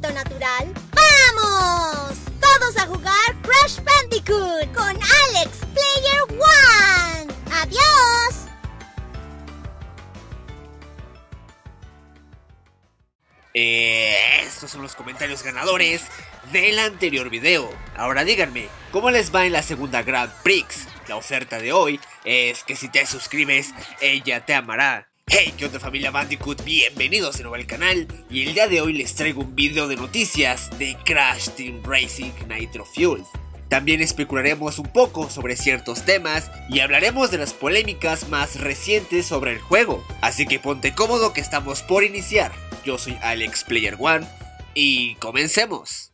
natural? ¡Vamos! Todos a jugar Crash Bandicoot con Alex Player One. ¡Adiós! Eh, estos son los comentarios ganadores del anterior video. Ahora díganme, ¿cómo les va en la segunda Grand Prix? La oferta de hoy es que si te suscribes, ella te amará. Hey, ¿qué onda familia Bandicoot? Bienvenidos de nuevo al canal y el día de hoy les traigo un video de noticias de Crash Team Racing Nitro Fuel. También especularemos un poco sobre ciertos temas y hablaremos de las polémicas más recientes sobre el juego. Así que ponte cómodo que estamos por iniciar. Yo soy Alex Player One y comencemos.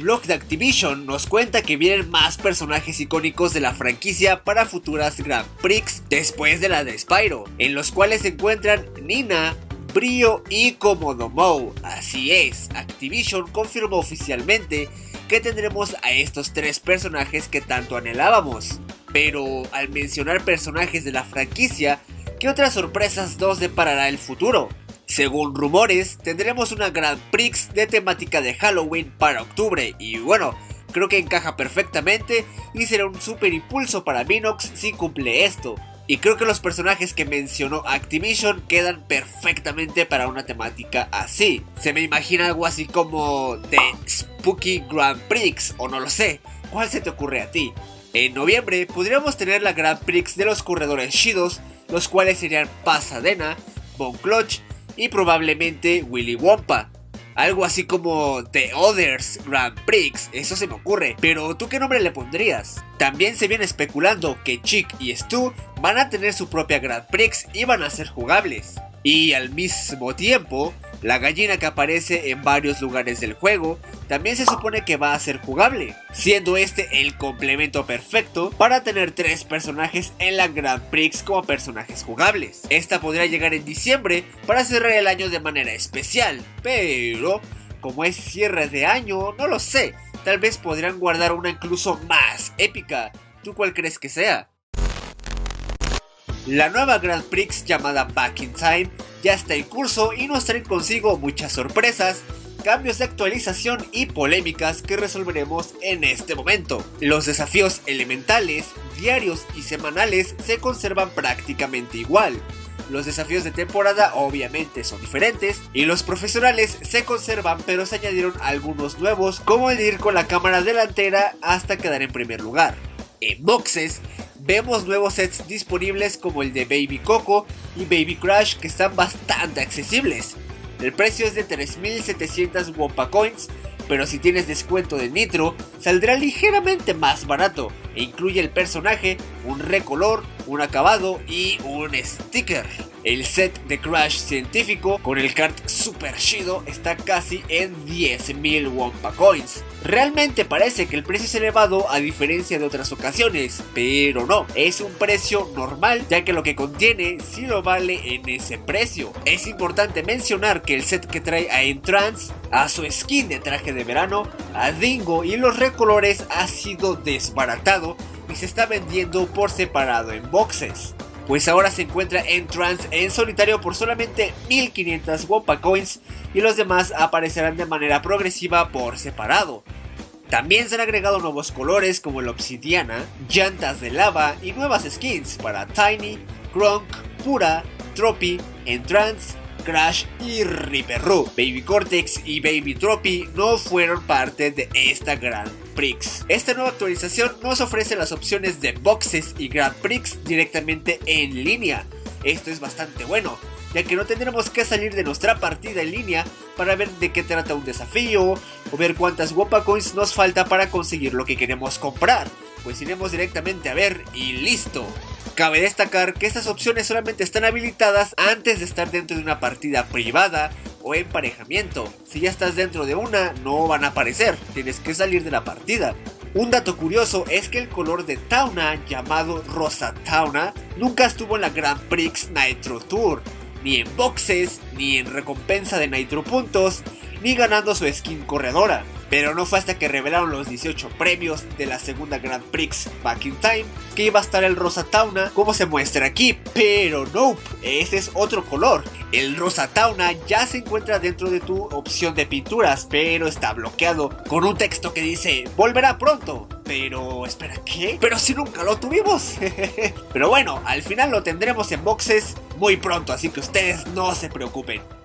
El blog de Activision nos cuenta que vienen más personajes icónicos de la franquicia para futuras Grand Prix después de la de Spyro, en los cuales se encuentran Nina, Brio y Komodo Así es, Activision confirmó oficialmente que tendremos a estos tres personajes que tanto anhelábamos. Pero al mencionar personajes de la franquicia, ¿qué otras sorpresas nos deparará el futuro? Según rumores, tendremos una Grand Prix de temática de Halloween para octubre y bueno, creo que encaja perfectamente y será un super impulso para Minox si cumple esto. Y creo que los personajes que mencionó Activision quedan perfectamente para una temática así. Se me imagina algo así como The Spooky Grand Prix, o no lo sé. ¿Cuál se te ocurre a ti? En noviembre podríamos tener la Grand Prix de los corredores Shidos, los cuales serían Pasadena, Von Clutch y probablemente Willy Wompa. Algo así como The Others Grand Prix, eso se me ocurre. Pero ¿tú qué nombre le pondrías? También se viene especulando que Chick y Stu van a tener su propia Grand Prix y van a ser jugables. Y al mismo tiempo, la gallina que aparece en varios lugares del juego también se supone que va a ser jugable, siendo este el complemento perfecto para tener tres personajes en la Grand Prix como personajes jugables. Esta podría llegar en diciembre para cerrar el año de manera especial, pero como es cierre de año, no lo sé, tal vez podrían guardar una incluso más épica. ¿Tú cuál crees que sea? La nueva Grand Prix llamada Back in Time ya está en curso y nos trae consigo muchas sorpresas, cambios de actualización y polémicas que resolveremos en este momento. Los desafíos elementales, diarios y semanales se conservan prácticamente igual. Los desafíos de temporada obviamente son diferentes y los profesionales se conservan pero se añadieron algunos nuevos como el de ir con la cámara delantera hasta quedar en primer lugar. En boxes vemos nuevos sets disponibles como el de Baby Coco y Baby Crash que están bastante accesibles. El precio es de 3.700 Wompa Coins, pero si tienes descuento de Nitro, saldrá ligeramente más barato e incluye el personaje, un recolor, un acabado y un sticker. El set de Crash científico con el kart Super Shido está casi en 10.000 Wampa Coins. Realmente parece que el precio es elevado a diferencia de otras ocasiones, pero no, es un precio normal ya que lo que contiene sí lo vale en ese precio. Es importante mencionar que el set que trae a Entrance, a su skin de traje de verano, a Dingo y los recolores ha sido desbaratado y se está vendiendo por separado en boxes. Pues ahora se encuentra en trans en solitario por solamente 1500 Wampa Coins y los demás aparecerán de manera progresiva por separado. También se han agregado nuevos colores como el obsidiana, llantas de lava y nuevas skins para Tiny, Gronk, Pura, Tropi, Entrance, Crash y Ripperoo. Baby Cortex y Baby Tropi no fueron parte de esta Grand Esta nueva actualización nos ofrece las opciones de boxes y Grand Prix directamente en línea. Esto es bastante bueno, ya que no tendremos que salir de nuestra partida en línea para ver de qué trata un desafío o ver cuántas Wapa Coins nos falta para conseguir lo que queremos comprar. Pues iremos directamente a ver y listo. Cabe destacar que estas opciones solamente están habilitadas antes de estar dentro de una partida privada o emparejamiento. Si ya estás dentro de una, no van a aparecer, tienes que salir de la partida. Un dato curioso es que el color de Tauna, llamado Rosa Tauna, nunca estuvo en la Grand Prix Nitro Tour, ni en boxes, ni en recompensa de Nitro Puntos, ni ganando su skin corredora. Pero no fue hasta que revelaron los 18 premios de la segunda Grand Prix Back in Time que iba a estar el rosa tauna como se muestra aquí. Pero no, ese es otro color. El rosa tauna ya se encuentra dentro de tu opción de pinturas, pero está bloqueado con un texto que dice volverá pronto. Pero, espera, ¿qué? Pero si nunca lo tuvimos. pero bueno, al final lo tendremos en boxes muy pronto, así que ustedes no se preocupen.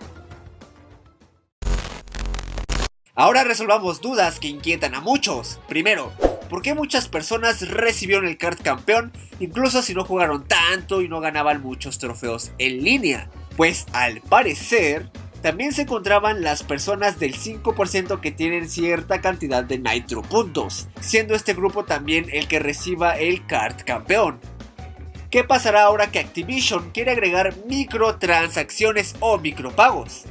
Ahora resolvamos dudas que inquietan a muchos. Primero, ¿por qué muchas personas recibieron el card campeón incluso si no jugaron tanto y no ganaban muchos trofeos en línea? Pues al parecer, también se encontraban las personas del 5% que tienen cierta cantidad de Nitro puntos, siendo este grupo también el que reciba el card campeón. ¿Qué pasará ahora que Activision quiere agregar microtransacciones o micropagos?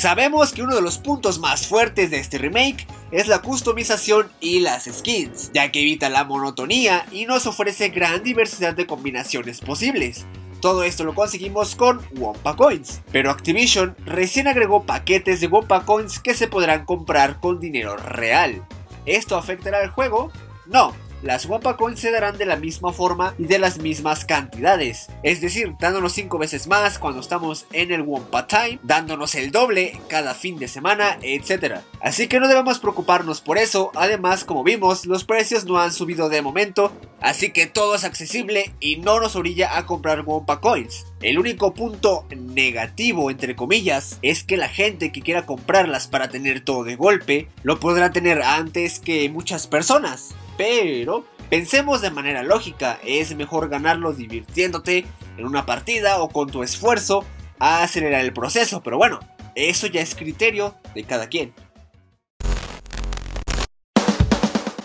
Sabemos que uno de los puntos más fuertes de este remake es la customización y las skins, ya que evita la monotonía y nos ofrece gran diversidad de combinaciones posibles. Todo esto lo conseguimos con Wompa Coins, pero Activision recién agregó paquetes de Wompa Coins que se podrán comprar con dinero real. ¿Esto afectará al juego? No, las Wampa Coins se darán de la misma forma y de las mismas cantidades. Es decir, dándonos 5 veces más cuando estamos en el Wampa Time, dándonos el doble cada fin de semana, etc. Así que no debemos preocuparnos por eso, además como vimos, los precios no han subido de momento, así que todo es accesible y no nos orilla a comprar Wampa Coins. El único punto negativo, entre comillas, es que la gente que quiera comprarlas para tener todo de golpe, lo podrá tener antes que muchas personas. Pero pensemos de manera lógica, es mejor ganarlo divirtiéndote en una partida o con tu esfuerzo a acelerar el proceso, pero bueno, eso ya es criterio de cada quien.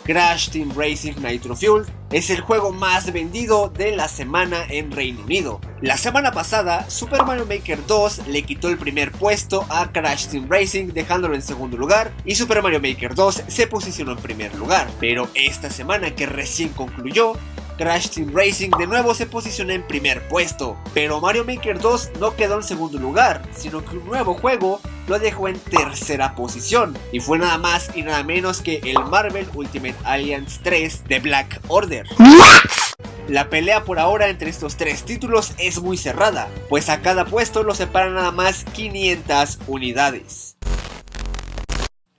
Crash Team Racing Nitro Fuel es el juego más vendido de la semana en Reino Unido. La semana pasada, Super Mario Maker 2 le quitó el primer puesto a Crash Team Racing dejándolo en segundo lugar y Super Mario Maker 2 se posicionó en primer lugar. Pero esta semana que recién concluyó, Crash Team Racing de nuevo se posiciona en primer puesto, pero Mario Maker 2 no quedó en segundo lugar, sino que un nuevo juego lo dejó en tercera posición, y fue nada más y nada menos que el Marvel Ultimate Alliance 3 de Black Order. La pelea por ahora entre estos tres títulos es muy cerrada, pues a cada puesto lo separan nada más 500 unidades.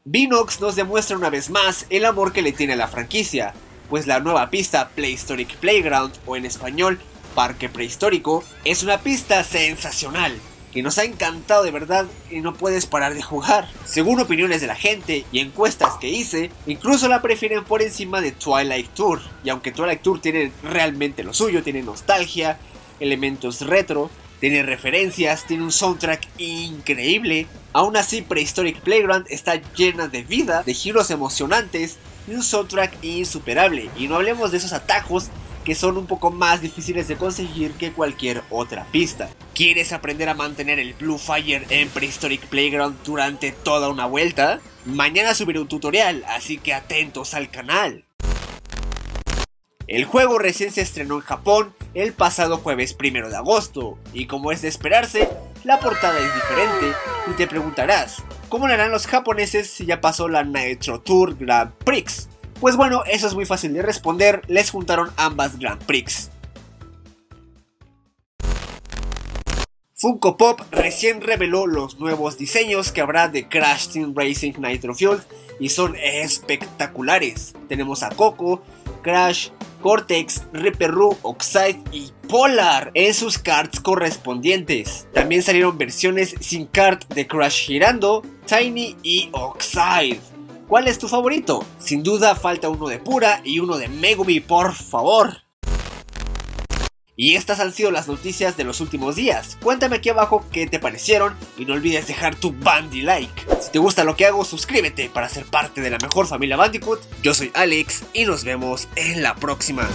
Vinox nos demuestra una vez más el amor que le tiene a la franquicia, pues la nueva pista Playhistoric Playground, o en español Parque Prehistórico, es una pista sensacional, que nos ha encantado de verdad y no puedes parar de jugar. Según opiniones de la gente y encuestas que hice, incluso la prefieren por encima de Twilight Tour, y aunque Twilight Tour tiene realmente lo suyo, tiene nostalgia, elementos retro, tiene referencias, tiene un soundtrack increíble. Aún así, Prehistoric Playground está llena de vida, de giros emocionantes y un soundtrack insuperable. Y no hablemos de esos atajos que son un poco más difíciles de conseguir que cualquier otra pista. ¿Quieres aprender a mantener el Blue Fire en Prehistoric Playground durante toda una vuelta? Mañana subiré un tutorial, así que atentos al canal. El juego recién se estrenó en Japón el pasado jueves 1 de agosto, y como es de esperarse, la portada es diferente, y te preguntarás, ¿cómo lo harán los japoneses si ya pasó la Nitro Tour Grand Prix? Pues bueno, eso es muy fácil de responder, les juntaron ambas Grand Prix. Funko Pop recién reveló los nuevos diseños que habrá de Crash Team Racing Nitro Fuel y son espectaculares. Tenemos a Coco, Crash, Cortex, Ripperoo, Oxide y Polar en sus cards correspondientes. También salieron versiones sin card de Crash girando, Tiny y Oxide. ¿Cuál es tu favorito? Sin duda falta uno de Pura y uno de Megumi, por favor. Y estas han sido las noticias de los últimos días. Cuéntame aquí abajo qué te parecieron y no olvides dejar tu bandy like. Si te gusta lo que hago, suscríbete para ser parte de la mejor familia Bandicoot. Yo soy Alex y nos vemos en la próxima.